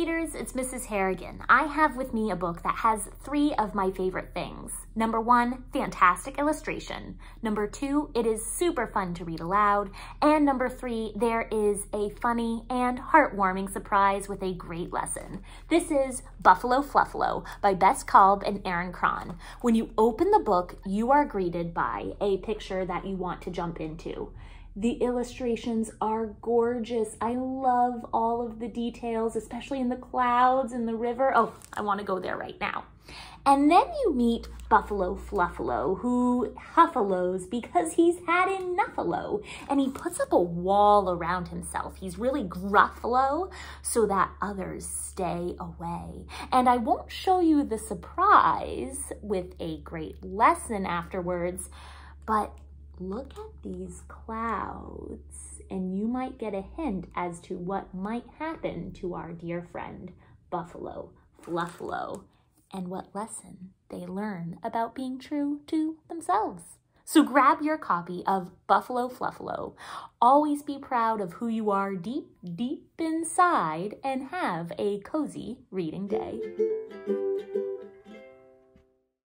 it's Mrs. Harrigan. I have with me a book that has three of my favorite things. Number one, fantastic illustration. Number two, it is super fun to read aloud. And number three, there is a funny and heartwarming surprise with a great lesson. This is Buffalo Fluffalo by Bess Kalb and Erin Kraan. When you open the book, you are greeted by a picture that you want to jump into. The illustrations are gorgeous. I love all of the details, especially in the clouds and the river. Oh, I want to go there right now. And then you meet Buffalo Fluffalo, who huffalows because he's had enough and he puts up a wall around himself. He's really gruffalo so that others stay away. And I won't show you the surprise with a great lesson afterwards, but look at these clouds and you might get a hint as to what might happen to our dear friend, Buffalo Fluffalo, and what lesson they learn about being true to themselves. So grab your copy of Buffalo Fluffalo. Always be proud of who you are deep, deep inside and have a cozy reading day.